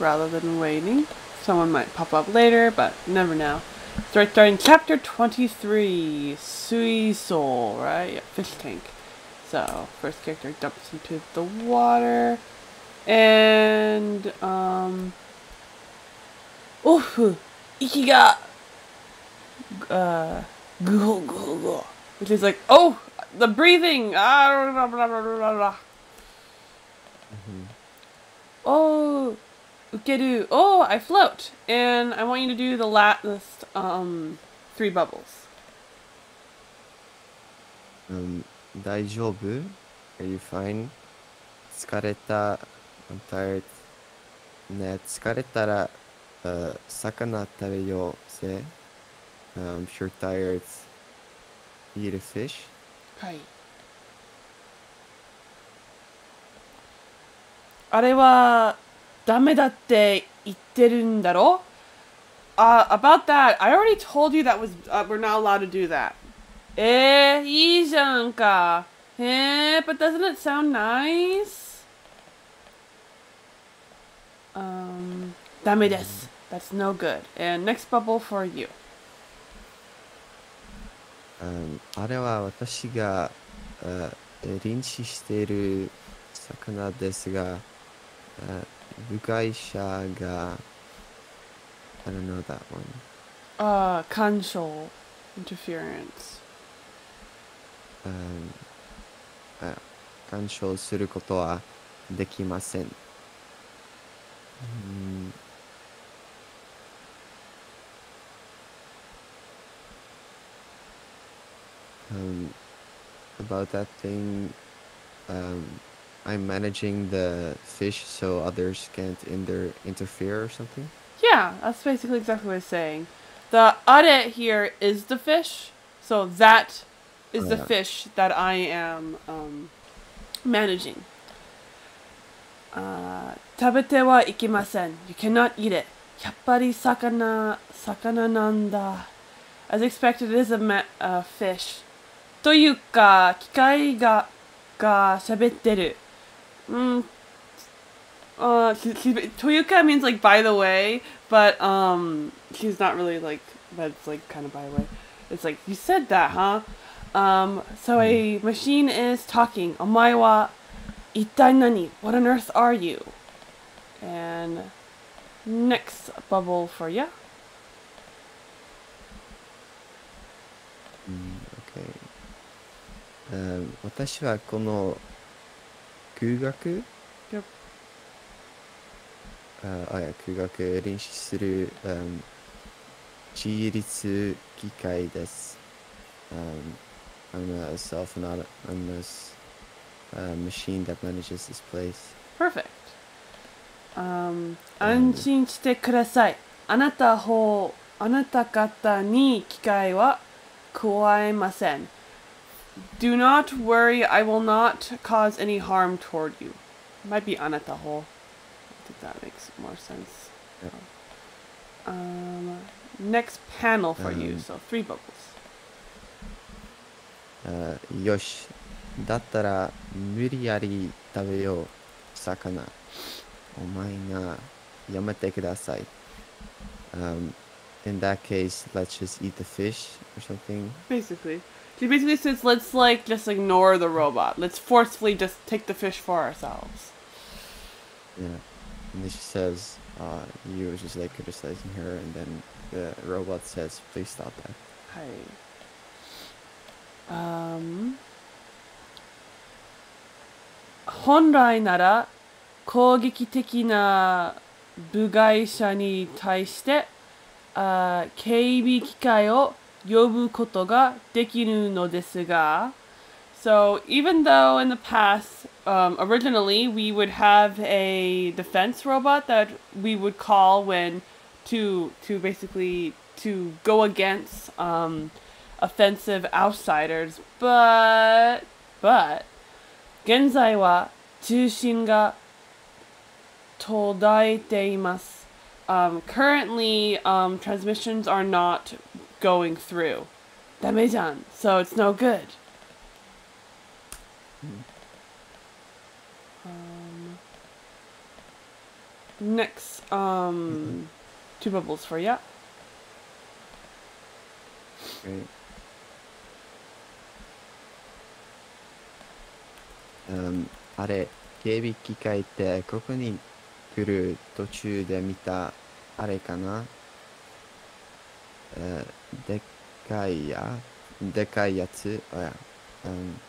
rather than waiting. Someone might pop up later, but never know. Start starting chapter 23, Sui Soul, right? Yeah, fish tank. So, first character dumps into the water. And, um... Oof! Ikiga! Uh, go, go, go. Which is like, oh! The breathing! Ah, blah, blah, blah, blah, blah. Oh, ukeru. Oh, I float, and I want you to do the last um three bubbles. Um, 大丈夫 Are you fine? 疲れた I'm tired. ね、疲れたら、uh, 魚食べようぜ。Um, if you're tired, eat a fish. はい。あれは ダメだって言ってるんだろ Uh, about that, I already told you that was uh, we're not allowed to do that. えー、いいじゃんか。えー、but doesn't it sound nice? Um, ダメです。That's no good. And next bubble for you. Um, あれは私が、uh, 臨死している魚ですが、uh, Bukaisaga. I don't know that one. Uh, Kanshol interference. Um, uh, Kanshol wa dekimasen. Mm. Um, about that thing, um, I'm managing the fish so others can't inter- interfere or something. Yeah, that's basically exactly what it's saying. The are here is the fish, so that is Oh, the yeah. fish that I am um, managing. Uh, 食べてはいけません. You cannot eat it. やっぱり魚、魚なんだ. As expected, it is a ma- uh, fish. というか、機械が、が喋ってる。 うん、uh, she, she, Toyuka means like by the way, but um, she's not really like. But it's like kind of by the way. It's like you said that, huh? Um, so a machine is talking. Omae wa itai nani? What on earth are you? And next bubble for ya. うん、OK。Um, 私はこの 空学 Yep. ああいや空学練習する、um, 自立機械です。Um, I'm a self not I'm a uh, machine that manages this place. Perfect. Um, 安心してください。あなた方、あなた方に機会は加えません。Do not worry, I will not cause any harm toward you. Might be あなた方. I think that makes more sense. Yep. Um, next panel for you, Um, so three bubbles. あよし。だったら無理やり食べよう。魚。お前がやめてください。Um, in that case, let's just eat the fish or something. Basically. she basically says, let's like just ignore the robot. Let's forcefully just take the fish for ourselves. Yeah, and then she says, uh, you was just like criticizing her, and then the robot says, please stop that." that. はい。Um, 本来なら攻撃的な部外者に対して、uh, 警備機械を 呼ぶことができるのですが So even though in the past, um, originally we would have a defense robot that we would call when to to basically to go against um, offensive outsiders, but but 現在は中心が途絶えています。Um, currently, um, transmissions are not going through. ダメじゃん so it's no good. Um, next um two bubbles for ya. Okay. Um, あれ、警備機械ってここに来る途中で見たあれかな、uh, Dekaya, Dekayatsu, oh yeah, um,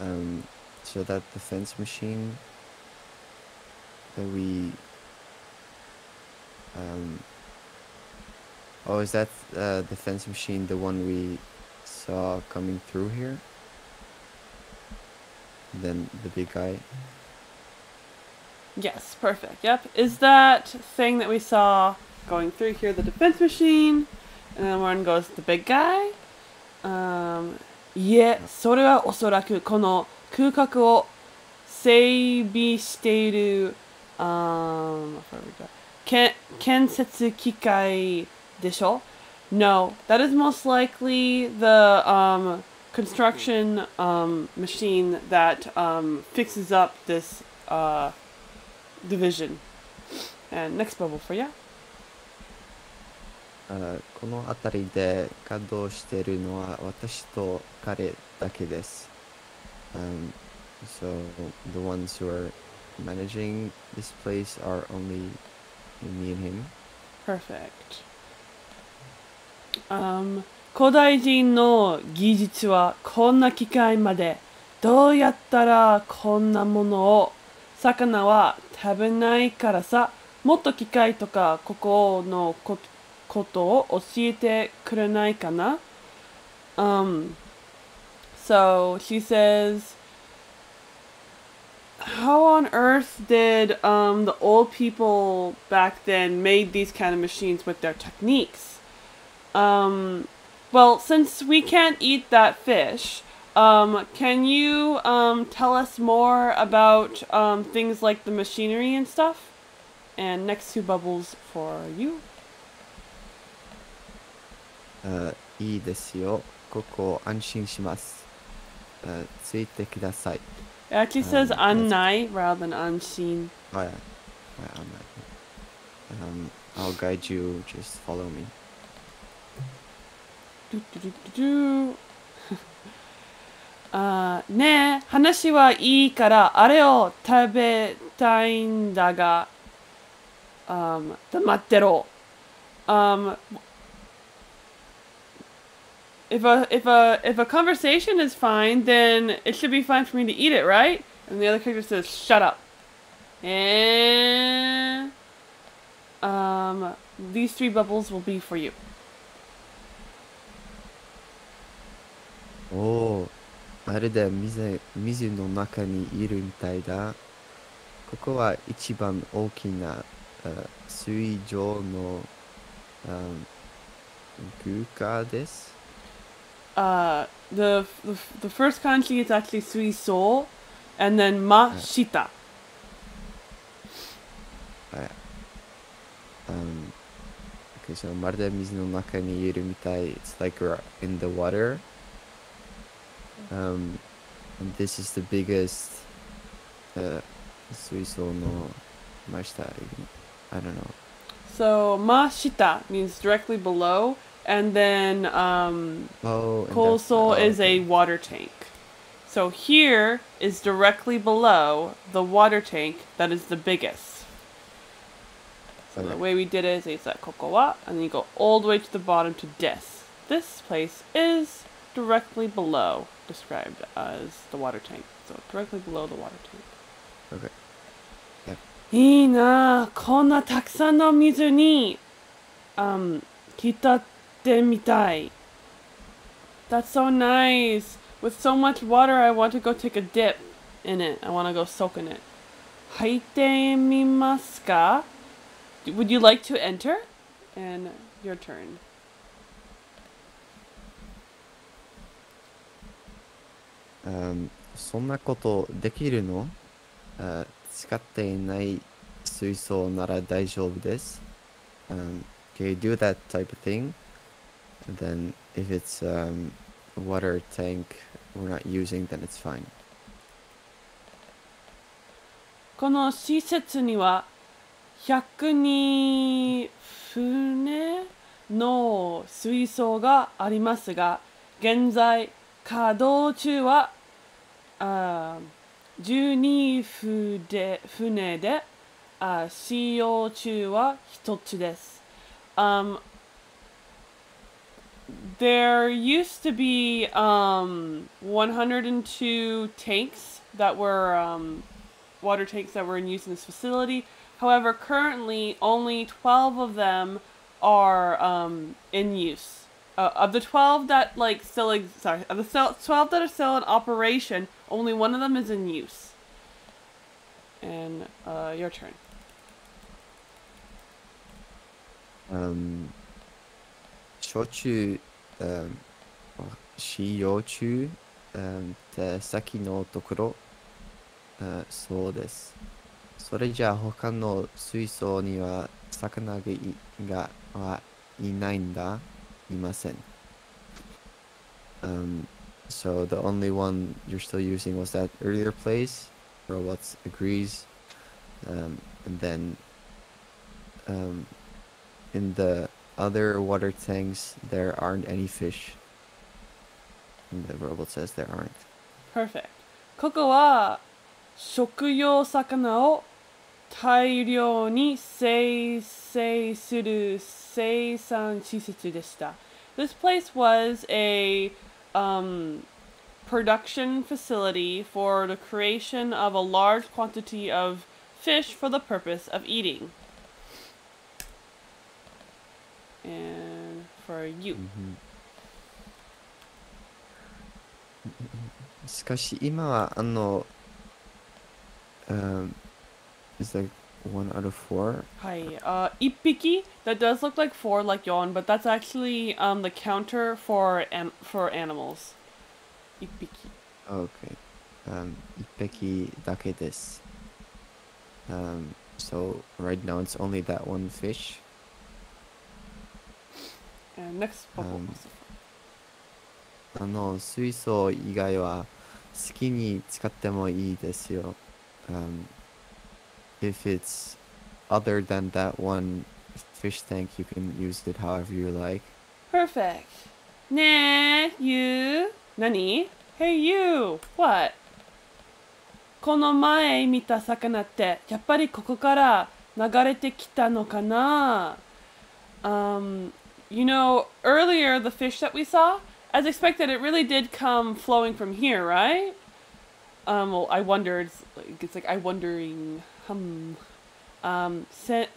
um, so that the fence machine that we, um, oh, is that uh, the fence machine, the one we saw coming through here? Then the big guy. Yes, perfect. Yep. Is that thing that we saw going through here the defense machine? And then one goes the big guy? Um, いえ、それはおそらくこの空間を整備している、um, け建設機械でしょ No, that is most likely the um, construction um, machine that um, fixes up this uh, division. And next bubble for you. あこの辺りで稼働しているのは私と彼だけです。Um, so the ones who are managing this place are only me and him. Perfect. Um, 古代人の技術はこんな機械までどうやったらこんなものを魚は食べないからさもっと機械とかここのことを教えてくれないかな Um, so she says, how on earth did um, the old people back then made these kind of machines with their techniques? Um, well, since we can't eat that fish, um, can you um, tell us more about um, things like the machinery and stuff? And next two bubbles for you. あいいですよ。ここ安心します。あついてください。 It actually says Um, that's- annai rather than unseen. はい。はい、I'm not- Um, I'll guide you, just follow me. ドゥドゥドゥドゥドゥ あーねえ話はいいからあれを食べたいんだが、um, 黙ってろ、um, if a if a if a conversation is fine then it should be fine for me to eat it right and the other character says shut up and um, these three bubbles will be for you おお、 まるで水水の中にいるみたいだ。ここは一番大きなあ水上のあ空間です。 uh, the, the the first kanji is actually sui so, and then ma Yeah. shita. はい。Um, okay, so まるで水の中にいるみたい。It's like we're in the water. Um, and this is the biggest uh, suiso no mashita. I don't know. So mashita means directly below, and then um, oh, oh, is a water tank. So here is directly below the water tank that is the biggest. So okay. the way we did it is it's at kokowa, and then you go all the way to the bottom to des. This place is directly below, described as the water tank. So directly below the water tank. Okay. いいなあこんなたくさんの水に、um, 浸ってみたい。That's so nice. With so much water, I want to go take a dip in it. I want to go soak in it. 入ってみますか Would you like to enter? And your turn. そんなことできるの、あ使っていない水槽なら大丈夫です。Um, can you do that type of thing? And then if it's um, a water tank we're not using, then it's fine. この施設には102船の水槽がありますが、現在稼働中は あ12船船であ使用中は1つです。Um, there used to be um, 102 tanks that were um, water tanks that were in use in this facility. However, currently only 12 of them are um, in use. Uh, of the 12 that like still ex- sorry, of the still- 12 that are still in operation, only one of them is in use. And uh, your turn. Um, 焼酎、um, 使用中、um, って先のところ、uh, そうです。それじゃあ他の水槽には魚がいがはいないんだ いません。Um, so the only one you're still using was that earlier place. Robots agrees. Um, and then um, in the other water tanks, there aren't any fish. And the robot says there aren't. Perfect. ここは食用魚を 大量に生成する生産施設でした。This place was a um, production facility for the creation of a large quantity of fish for the purpose of eating. And for you. しかし今はあの、um, is like one out of four? はい。Uh, 一匹 that does look like four like yawn, but that's actually um, the counter for an- for animals. 一匹。 Okay. Um, 一匹だけです。Um, so right now it's only that one fish. And next bubble. Um, あの水槽以外は好きに使ってもいいですよ。Um, if it's other than that one fish tank, you can use it however you like. Perfect. ねえ、you. 何 ?Hey you. What? この前見た魚ってやっぱりここから流れてきたのかな Um, you know, earlier the fish that we saw, as expected, it really did come flowing from here, right? Um, well, I wondered. like, It's like I wondering. Hmm. Um, sen,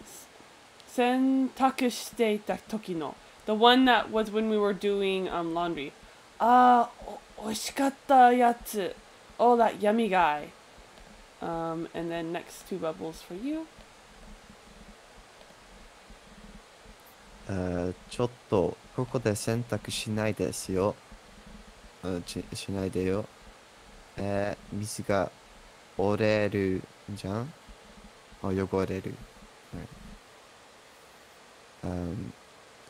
洗濯していた時の the one that was when we were doing um, laundry. あーお美味しかったやつ Oh, that yummy guy. Um, and then next two bubbles for you. あーちょっとここで洗濯しないですよ。あししないでよ。えー水が折れるじゃん あ汚れる。はい Um,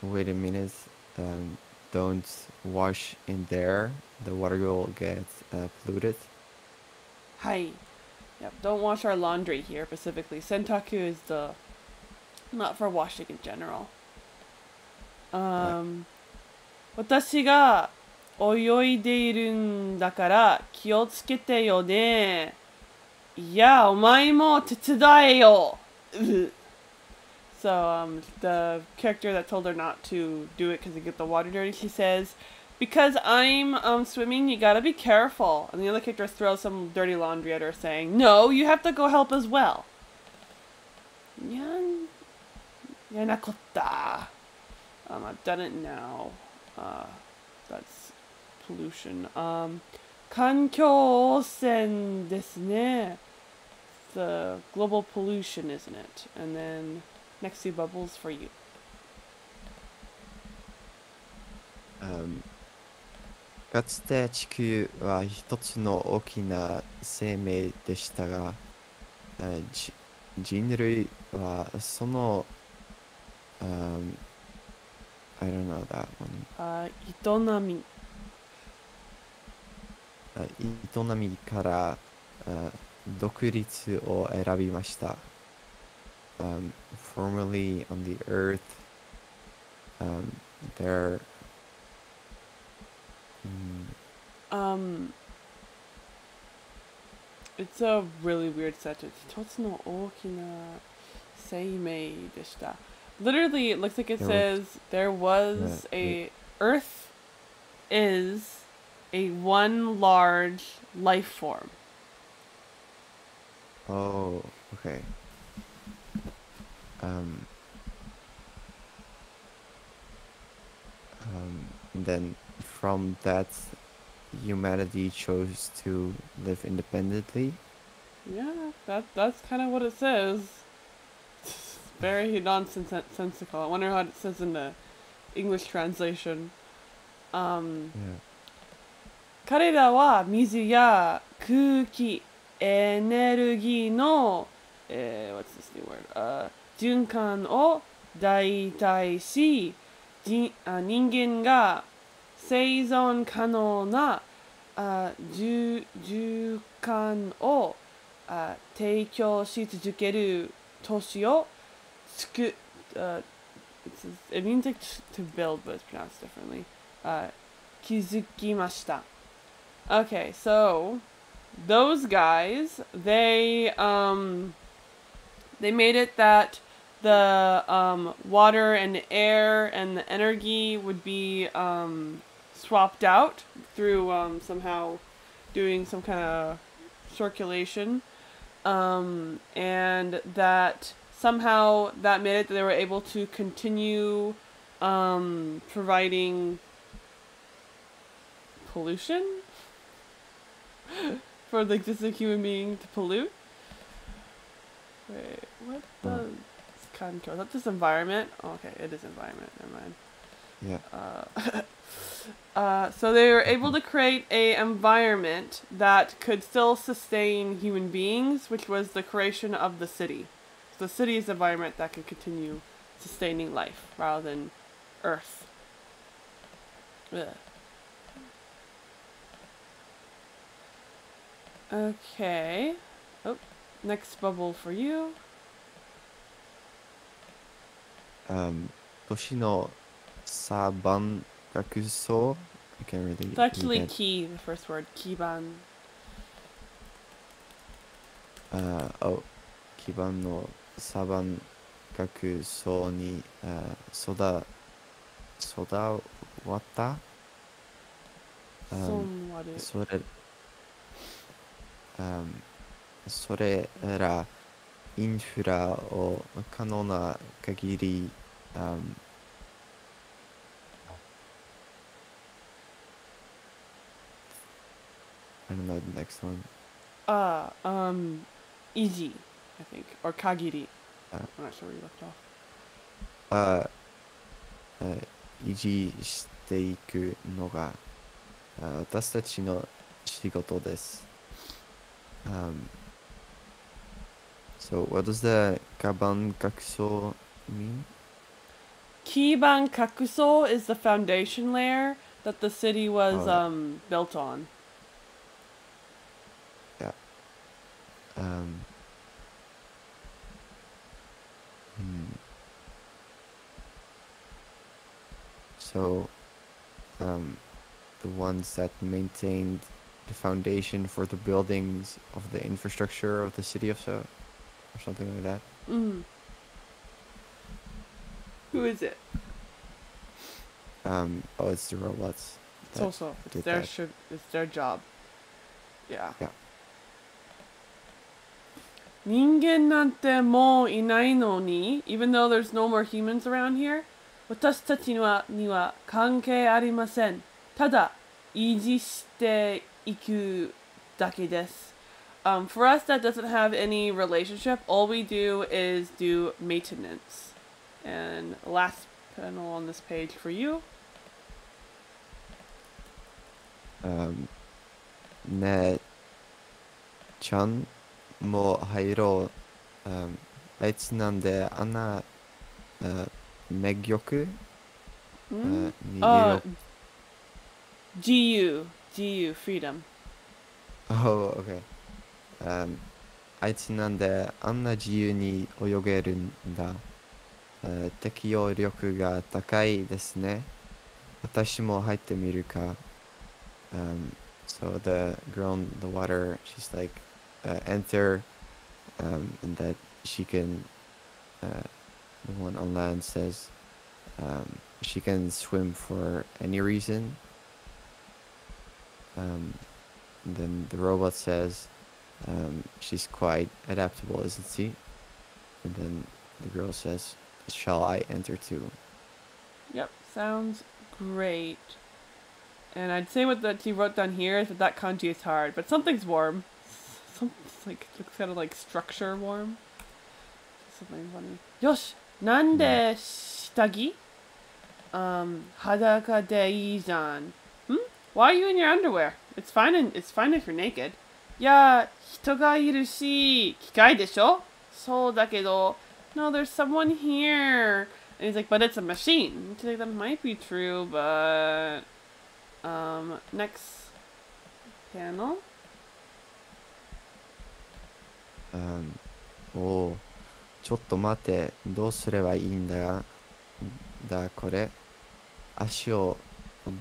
wait a minute. Um, don't wash in there. The water will get uh, polluted. Hi. Yep, don't wash our laundry here specifically. Sentaku is the not for washing in general. Um 私が泳いでいるんだから気をつけてよね。 いや、お前も手伝えよ。う So um, the character that told her not to do it because they get the water dirty, she says, "Because I'm um, swimming, you gotta be careful." And the other character throws some dirty laundry at her, saying, "No, you have to go help as well." Yan, yanakotta. Um, I've done it now. Uh, that's pollution. Um, 環境汚染ですね。 The global pollution, isn't it? And then next two bubbles for you. Um, かつて地球は一つの大きな生命でしたが、人類はその、um, I don't know that one. Uh, 営み。あ営みからあ独立を選びました。Um, formerly on the earth, um, there, mm, Um, it's a really weird sentence. 一つの大きな生命でした. Literally, it looks like it There was- says there was Yeah, a Earth is a one large life form. oh, okay. Um, um, and then from that, humanity chose to live independently. Yeah, that that's kind of what it says. It's very nonsensical. I wonder how it says in the English translation. Um, Yeah. 彼らは水や空気、 エネルギーの、えー what's this new word? あ循環を代替し、人あ人間が生存可能なあ循循環をあ提供し続ける都市を作っ、uh, it means like to build, but it's pronounced differently. Uh, 築きました。Okay, so those guys, they um they made it that the um water and air and the energy would be um swapped out through um somehow doing some kind of circulation. Um and that somehow that made it that they were able to continue um providing pollution for the existing human being to pollute. Wait, what does control? Is that just environment? Oh, okay, it is environment. Never mind. Yeah. Uh, uh, so they were able to create a environment that could still sustain human beings, which was the creation of the city. So the city's environment that could continue sustaining life rather than Earth. Ugh. Okay. Oh, next bubble for you. Um, Toshino Saban kakuso. I can't really. It's actually key, the first word, Kiban. Uh, oh, Kiban no Saban kakuso ni uh, Soda. Soda Wata? Um, それそれらインフラを可能な限り、um, I don't know the next one. Uh, um, Iji, I think, or Kagiri. Uh. I'm not sure where you left off. ああ維持していくのがあ私たちの仕事です。Um, so what does the Kaban Kakuso mean? Kiban Kakuso is the foundation layer that the city was oh. um, built on. Yeah. Um. Hmm. So, um, the ones that maintained the foundation for the buildings of the infrastructure of the city of So, or something like that. Mm. Who is it? Um, oh, it's the robots. It's that also it's did their that. should it's their job. Yeah. Yeah. 人間なんてもういないのに even though there's no more humans around here 私たちにはには関係ありませんただ維持して いくだけです um, for us that doesn't have any relationship all we do is do maintenance and last panel on this page for you Um, ねえちゃんも入ろう。Um, あいつなんであんな、uh, 魅力、 Hmm? uh, に Uh, いる GU GU freedom Oh, okay. Um, あいつなんであんな自由に泳げるんだ。えー適応力が高いですね。私も入ってみるか。Um, so the girl in the water, she's like, uh, enter, um, and that she can, uh, the one on land says, um, she can swim for any reason. Um, then the robot says, um, she's quite adaptable, isn't she? And then the girl says, shall I enter too? Yep, sounds great. And I'd say what that she wrote down here is that that kanji is hard, but something's warm. Something's like, looks kind of like structure warm. Something funny. Yosh! Nande shitagi? Um, hadaka de izan. Why are you in your underwear? It's fine and it's fine if you're naked. いや、人がいるし、機械でしょそうだけど、No, there's someone here. And he's like, but it's a machine. She's like, that might be true, but um, next panel. Um, おうちょっと待ってどうすればいいんだだこれ足を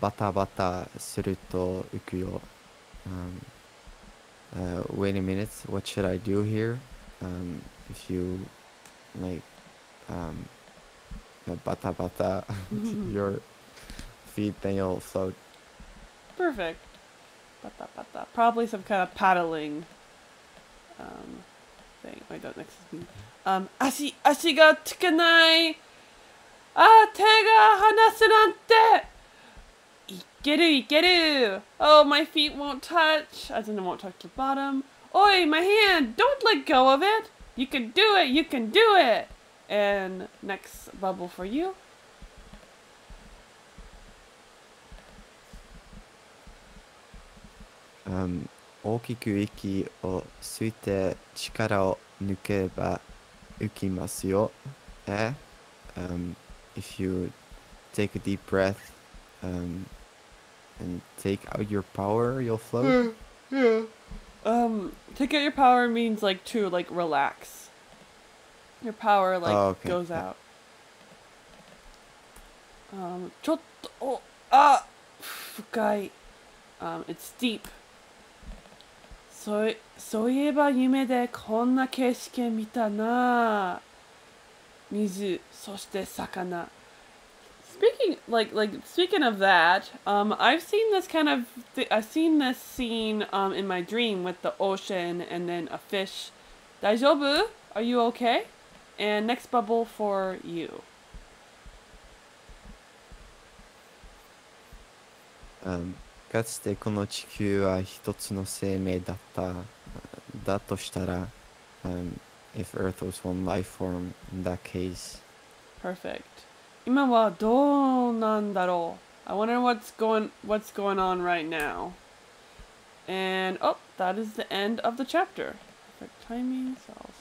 バタバタすると浮くよ、um, uh, wait a minute what should I do here um, if you like um, bata bata your feet then you'll float Perfect. Bata bata. Probably some kind of paddling um, thing. Wait, that next is me. Um, 足、足がつかない。あ、手 が離すなんて。いけるいける。Oh, my feet won't touch. As in, it won't touch the bottom. Oi, my hand! Don't let go of it. You can do it. You can do it. And next bubble for you. um, 大きく息を吸って力を抜ければ浮きますよ。え、um, if you take a deep breath um, and take out your power, you'll float. yeah. Um, take out your power means like to like relax. Your power like Oh, okay. goes out. Um, ちょっと、お、あ、深い。Um, it's deep. そうい、そういえば夢でこんな景色見たな。水、そして魚。 Speaking like like speaking of that, um, I've seen this kind of th- I've seen this scene um in my dream with the ocean and then a fish. Daijoubu, are you okay? And next bubble for you. Um, かつてこの地球は一つの生命だった。だとしたら、um, if Earth was one life form, in that case, Perfect. 今はどうなんだろう I wonder what's going what's going on right now. And oh, that is the end of the chapter. Perfect timing, so I'll